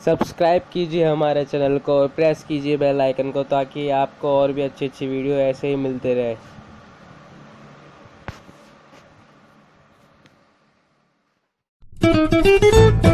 Subscribe कीजिए हमारे channel को और प्रेस कीजिए बेल आइकन को ताकि आपको और भी अच्छी अच्छी वीडियो ऐसे ही मिलते रहे Thank you.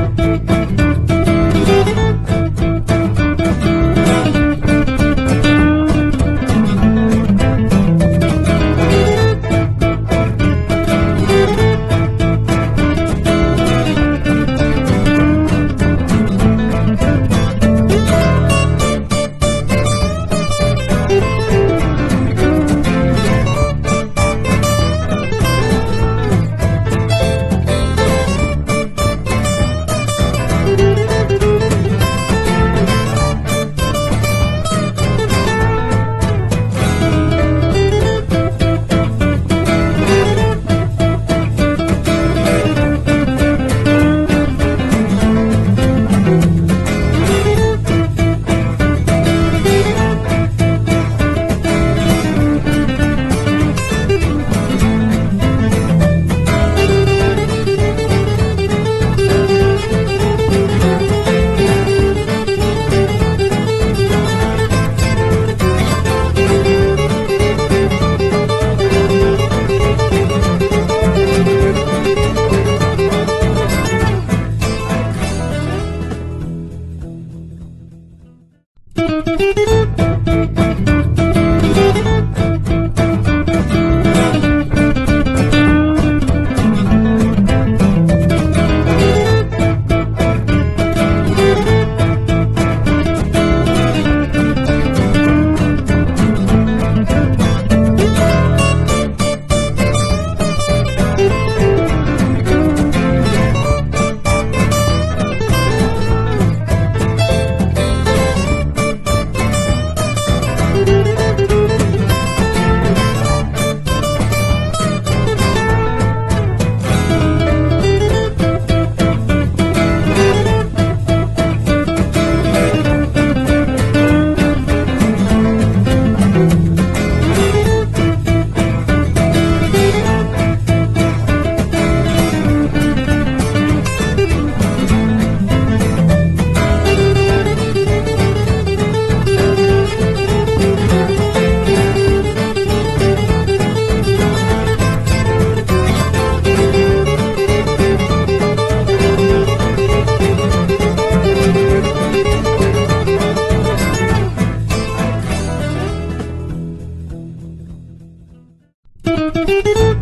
Thank you.